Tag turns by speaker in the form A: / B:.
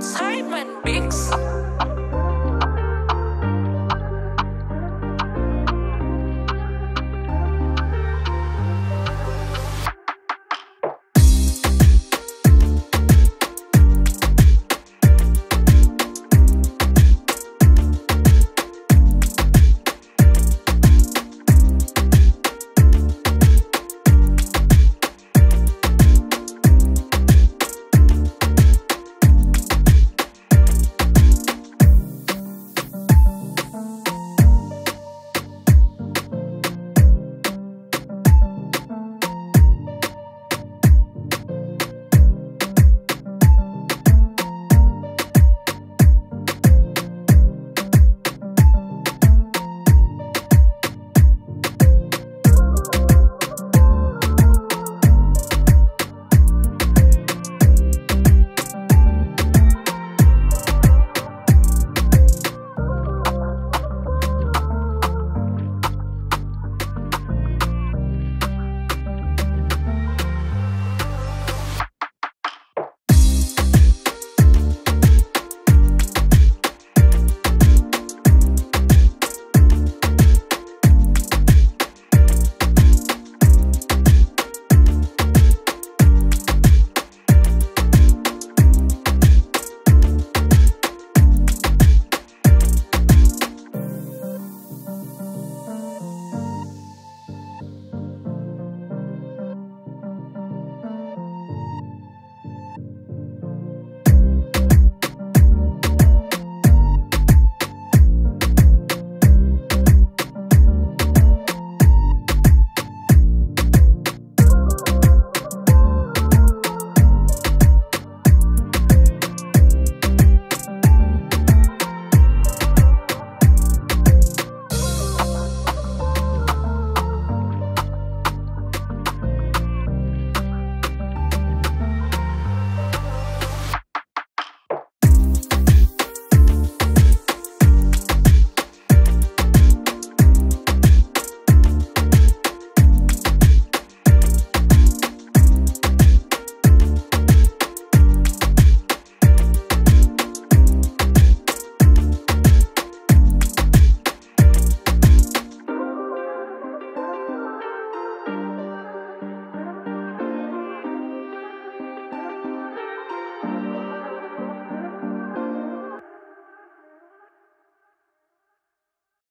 A: Zeitzeiten, Bix.